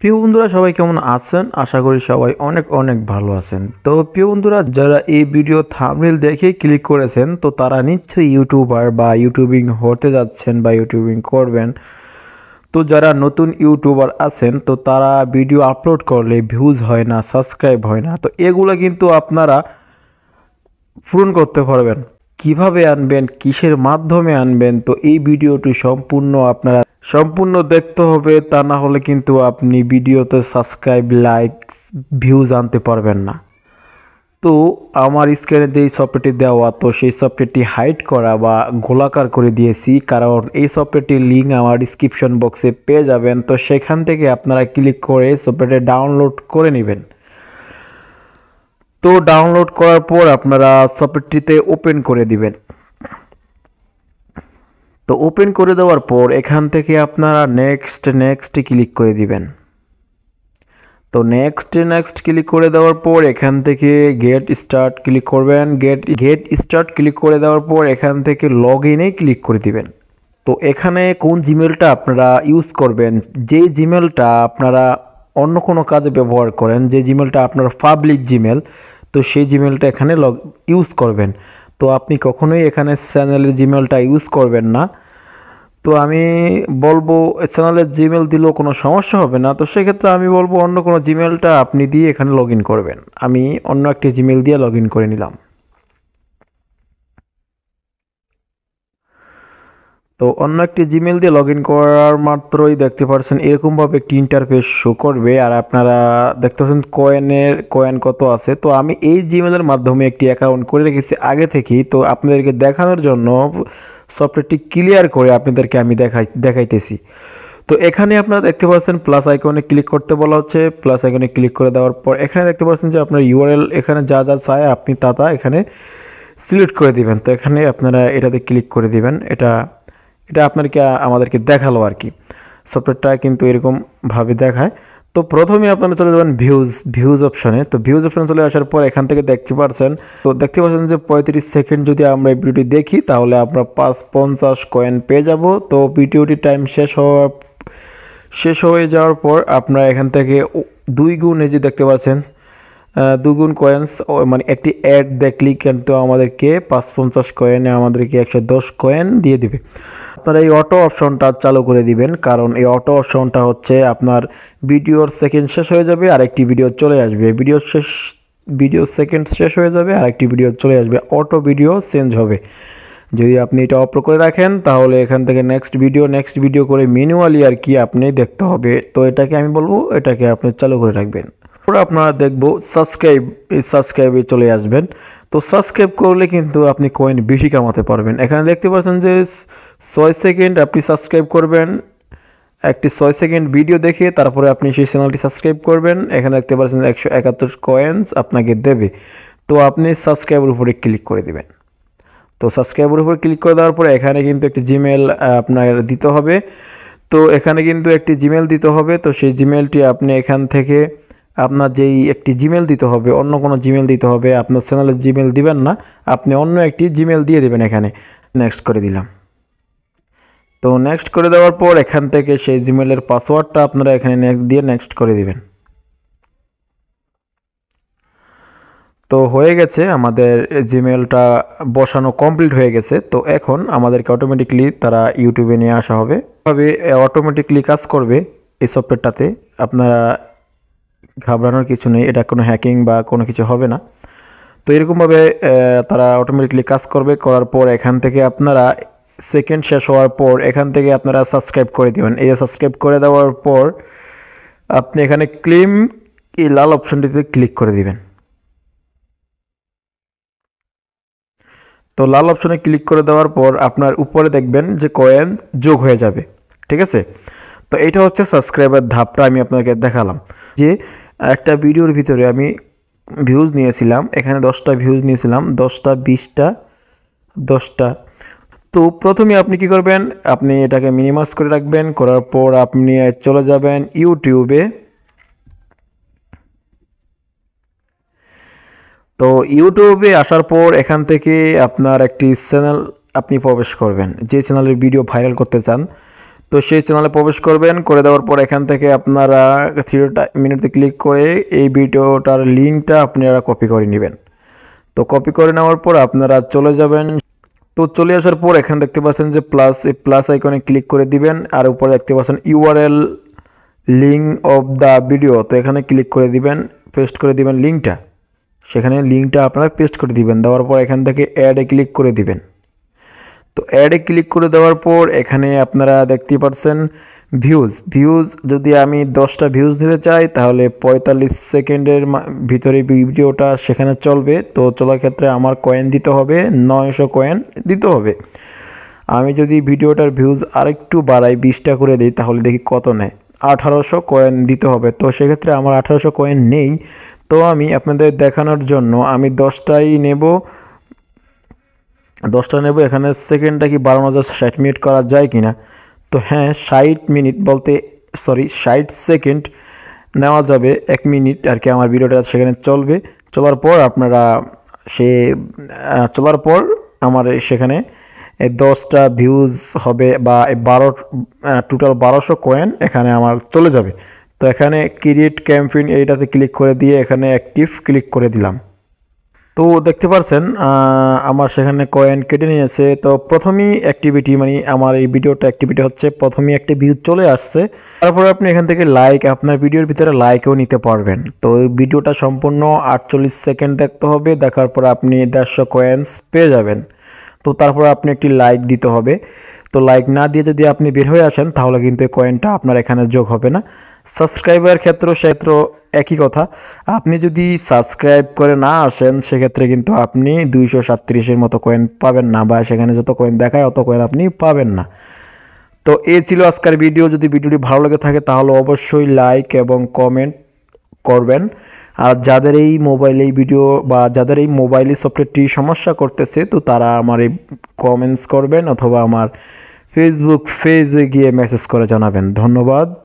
প্রিয় বন্ধুরা, সবাই কেমন আছেন? আশা করি সবাই অনেক অনেক ভালো আছেন। তো প্রিয় বন্ধুরা, যারা এই ভিডিও থামনেল দেখে ক্লিক করেছেন, তো তারা নিশ্চয়ই ইউটিউবার বা ইউটিউবিং হতে যাচ্ছেন বা ইউটিউবিং করবেন। তো যারা নতুন ইউটিউবার আছেন, তো তারা ভিডিও আপলোড করলে ভিউজ হয় না সাবস্ক্রাইব হয় না, তো এগুলো কিন্তু আপনারা পূরণ করতে পারবেন। কীভাবে আনবেন, কিসের মাধ্যমে আনবেন, তো এই ভিডিওটি সম্পূর্ণ আপনারা সম্পূর্ণ দেখতে হবে, তা না হলে কিন্তু আপনি ভিডিওতে সাবস্ক্রাইব লাইক ভিউজ আনতে পারবেন না। তো আমার স্ক্রিনে যেই সফটওয়্যারটি দেওয়া, তো সেই সফটওয়্যারটি হাইড করা বা গোলাকার করে দিয়েছি, কারণ এই সফটওয়্যারটির লিঙ্ক আমার ডিসক্রিপশন বক্সে পেয়ে যাবেন। তো সেখান থেকে আপনারা ক্লিক করে সফটওয়্যারটি ডাউনলোড করে নেবেন। তো ডাউনলোড করার পর আপনারা সফটওয়্যারটিতে ওপেন করে দিবেন। তো ওপেন করে দেওয়ার পর এখান থেকে আপনারা নেক্সট নেক্সট ক্লিক করে দিবেন। তো নেক্সট নেক্সট ক্লিক করে দেওয়ার পর এখান থেকে গেট স্টার্ট ক্লিক করবেন। গেট গেট স্টার্ট ক্লিক করে দেওয়ার পর এখান থেকে লগ ইনে ক্লিক করে দিবেন। তো এখানে কোন জিমেলটা আপনারা ইউজ করবেন? যে জিমেলটা আপনারা অন্য কোনো কাজে ব্যবহার করেন, যে জিমেলটা আপনার পাবলিক জিমেল তো সেই জিমেলটা এখানে লগ ইউজ করবেন। তো আপনি কখনোই এখানে চ্যানেলের জিমেলটা ইউজ করবেন না। তো আমি বলব চ্যানেলের জিমেল দিলেও কোনো সমস্যা হবে না। তো সেক্ষেত্রে আমি বলব, অন্য কোনো জিমেলটা আপনি দিয়ে এখানে লগ করবেন। আমি অন্য একটি জিমেল দিয়ে লগ করে নিলাম। তো অন্য একটি জিমেল দিয়ে লগ করার মাত্রই দেখতে পাচ্ছেন এরকমভাবে একটি ইন্টারফেস শো করবে। আর আপনারা দেখতে পাচ্ছেন কয়েনের কয়েন কত আছে। তো আমি এই জিমেলের মাধ্যমে একটি অ্যাকাউন্ট করে রেখেছি আগে থেকেই। তো আপনাদেরকে দেখানোর জন্য সফটওয়্যারটি ক্লিয়ার করে আপনাদেরকে আমি দেখাই, দেখাইতেছি। তো এখানে আপনারা দেখতে পাচ্ছেন প্লাস আইকনে ক্লিক করতে বলা হচ্ছে। প্লাস আইকনে ক্লিক করে দেওয়ার পর এখানে দেখতে পাচ্ছেন যে আপনার ইউআরএল এখানে যা যা চায় আপনি তা তা এখানে সিলেক্ট করে দিবেন। তো এখানে আপনারা এটাতে ক্লিক করে দিবেন। এটা এটা আপনাকে আমাদেরকে দেখাল আর কি। সফটওয়্যারটা কিন্তু এরকমভাবে দেখায়। তো প্রথমে আপনারা চলে যাবেন ভিউজ ভিউজ অপশানে তো ভিউজ অপশানে চলে আসার পর এখান থেকে দেখতে পারছেন, তো দেখতে পাচ্ছেন যে পঁয়ত্রিশ সেকেন্ড যদি আমরা এই ভিডিওটি দেখি, তাহলে আমরা পাঁচ পঞ্চাশ কয়েন পেয়ে যাব। তো ভিডিওটি টাইম শেষ হওয়া, শেষ হয়ে যাওয়ার পর আপনারা এখান থেকে দুই গুণ এই যে দেখতে পাচ্ছেন দুগুণ কয়েন্স মানে একটি অ্যাড দেখলেই কিন্তু আমাদেরকে পাঁচ পঞ্চাশ কয়েনে আমাদেরকে একশো দশ কয়েন দিয়ে দিবে। আপনারা এই অটো অপশনটা চালু করে দিবেন, কারণ এই অটো অপশনটা হচ্ছে আপনার ভিডিওর সেকেন্ড শেষ হয়ে যাবে আর একটি ভিডিও চলে আসবে। ভিডিও শেষ ভিডিও সেকেন্ড শেষ হয়ে যাবে আর একটি ভিডিও চলে আসবে। অটো ভিডিও চেঞ্জ হবে। যদি আপনি এটা অপ্র করে রাখেন, তাহলে এখান থেকে নেক্সট ভিডিও নেক্সট ভিডিও করে ম্যানুয়ালি আর কি আপনি দেখতে হবে। তো এটাকে আমি বলব, এটাকে আপনি চালু করে রাখবেন। তারপরে আপনারা দেখব সাবস্ক্রাইব এই সাবস্ক্রাইবে চলে আসবেন। তো সাবস্ক্রাইব করলে কিন্তু আপনি কয়েন বেশি কামাতে পারবেন। এখানে দেখতে পাচ্ছেন যে ছয় সেকেন্ড আপনি সাবস্ক্রাইব করবেন। একটি ছয় সেকেন্ড ভিডিও দেখে তারপরে আপনি সেই চ্যানেলটি সাবস্ক্রাইব করবেন। এখানে দেখতে পাচ্ছেন একশো একাত্তর কয়েন্স আপনাকে দেবে। তো আপনি সাবস্ক্রাইবের উপরে ক্লিক করে দেবেন। তো সাবস্ক্রাইবের উপরে ক্লিক করে দেওয়ার পরে এখানে কিন্তু একটি জিমেল আপনার দিতে হবে। তো এখানে কিন্তু একটি জিমেল দিতে হবে। তো সেই জিমেলটি আপনি এখান থেকে আপনার যেই একটি জিমেল দিতে হবে, অন্য কোনো জিমেল দিতে হবে, আপনার চ্যানেলের জিমেল দিবেন না, আপনি অন্য একটি জিমেল দিয়ে দেবেন এখানে। নেক্সট করে দিলাম। তো নেক্সট করে দেওয়ার পর এখান থেকে সেই জিমেলের পাসওয়ার্ডটা আপনারা এখানে দিয়ে নেক্সট করে দিবেন। তো হয়ে গেছে, আমাদের জিমেলটা বসানো কমপ্লিট হয়ে গেছে। তো এখন আমাদেরকে অটোমেটিকলি তারা ইউটিউবে নিয়ে আসা হবে। তবে অটোমেটিকলি কাজ করবে এই সফটওয়্যারটাতে আপনারা ঘাবড়ানোর কিছু নেই, এটা কোনো হ্যাকিং বা কোনো কিছু হবে না। তো এরকমভাবে তারা অটোমেটিকলি কাজ করবে, করার পর এখান থেকে আপনারা সেকেন্ড শেষ হওয়ার পর এখান থেকে আপনারা সাবস্ক্রাইব করে দেবেন। এই সাবস্ক্রাইব করে দেওয়ার পর আপনি এখানে ক্লেম এই লাল অপশনটিতে ক্লিক করে দিবেন। তো লাল অপশনে ক্লিক করে দেওয়ার পর আপনার উপরে দেখবেন যে কয়েন যোগ হয়ে যাবে, ঠিক আছে? তো এটা হচ্ছে সাবস্ক্রাইবার ধাপটা আমি আপনাকে দেখালাম। যে একটা ভিডিওর ভিতরে আমি ভিউজ নিয়েছিলাম, এখানে দশটা ভিউজ নিয়েছিলাম, দশটা, বিশটা, দশটা। তো প্রথমে আপনি কি করবেন? আপনি এটাকে মিনিমাইজ করে রাখবেন, করার পর আপনি চলে যাবেন ইউটিউবে তো ইউটিউবে আসার পর এখান থেকে আপনার একটি চ্যানেল আপনি প্রবেশ করবেন। যে চ্যানেলের ভিডিও ভাইরাল করতে চান তো সেই চ্যানেলে প্রবেশ করবেন। করে দেওয়ার পর এখান থেকে আপনারা থ্রিটা মিনিটে ক্লিক করে এই ভিডিওটার লিঙ্কটা আপনারা কপি করে নেবেন। তো কপি করে নেওয়ার পর আপনারা চলে যাবেন। তো চলে আসার পর এখানে দেখতে পাচ্ছেন যে প্লাস এই প্লাস আইকনে ক্লিক করে দিবেন আর উপরে দেখতে পাচ্ছেন URL link of the video তো এখানে ক্লিক করে দিবেন পেস্ট করে দিবেন লিঙ্কটা সেখানে লিঙ্কটা আপনারা পেস্ট করে দিবেন। দেওয়ার পর এখান থেকে অ্যাডে ক্লিক করে দিবেন। তো অ্যাডে ক্লিক করে দেওয়ার পর এখানে আপনারা দেখতে পাচ্ছেন ভিউজ ভিউজ যদি আমি দশটা ভিউজ দিতে চাই, তাহলে পঁয়তাল্লিশ সেকেন্ডের ভিতরে ভিডিওটা সেখানে চলবে। তো চলার ক্ষেত্রে আমার কয়েন দিতে হবে, নয়শো কয়েন দিতে হবে। আমি যদি ভিডিওটার ভিউজ আরেকটু বাড়াই, বিশটা করে দিই, তাহলে দেখি কত নেয়। আঠারোশো কয়েন দিতে হবে। তো সেক্ষেত্রে আমার আঠারোশো কয়েন নেই। তো আমি আপনাদের দেখানোর জন্য আমি দশটাই নেব। দশটা নেব, এখানে সেকেন্ডটা কি বারো হাজার ষাট মিনিট করা যায় কি না তো হ্যাঁ ষাট মিনিট বলতে সরি ষাট সেকেন্ড নেওয়া যাবে, এক মিনিট আর কি আমার ভিডিওটা সেখানে চলবে। চলার পর আপনারা সে চলার পর আমার সেখানে দশটা ভিউজ হবে বা বারো টোটাল বারোশো কয়েন এখানে আমার চলে যাবে। তো এখানে ক্রিয়েট ক্যাম্পেইন এইটাতে ক্লিক করে দিয়ে এখানে অ্যাক্টিভ ক্লিক করে দিলাম। তো দেখতে পারছেন আমার সেখানে কয়েন কেটে নিয়েছে তো প্রথমেই অ্যাক্টিভিটি মানে আমার এই ভিডিওটা অ্যাক্টিভিটি হচ্ছে, প্রথমেই একটি ভিউ চলে আসছে। তারপরে আপনি এখান থেকে লাইক আপনার ভিডিওর ভিতরে লাইকও নিতে পারবেন। তো ভিডিওটা সম্পূর্ণ আটচল্লিশ সেকেন্ড দেখতে হবে, দেখার পর আপনি দেড়শো কয়েন্স পেয়ে যাবেন। তো তারপর আপনি একটি লাইক দিতে হবে। তো লাইক না দিয়ে যদি আপনি বের হয়ে আসেন, তাহলে কিন্তু এই কয়েনটা আপনার এখানে যোগ হবে না। সাবস্ক্রাইবার ক্ষেত্র সেক্ষেত্র একই কথা। আপনি যদি সাবস্ক্রাইব করে না আসেন, সেক্ষেত্রে কিন্তু আপনি দুইশো সাতত্রিশের মতো কয়েন পাবেন না বা সেখানে যত কয়েন দেখায় অত কয়েন আপনি পাবেন না। তো এ ছিল আজকের ভিডিও যদি ভিডিওটি ভালো লেগে থাকে, তাহলে অবশ্যই লাইক এবং কমেন্ট করবেন। আর যাদের এই মোবাইল এই ভিডিও বা যাদের এই মোবাইলে সফটওয়্যারটি সমস্যা করতেছে, তো তারা আমার এই কমেন্টস করবেন অথবা আমার ফেসবুক পেজে গিয়ে মেসেজ করে জানাবেন। ধন্যবাদ।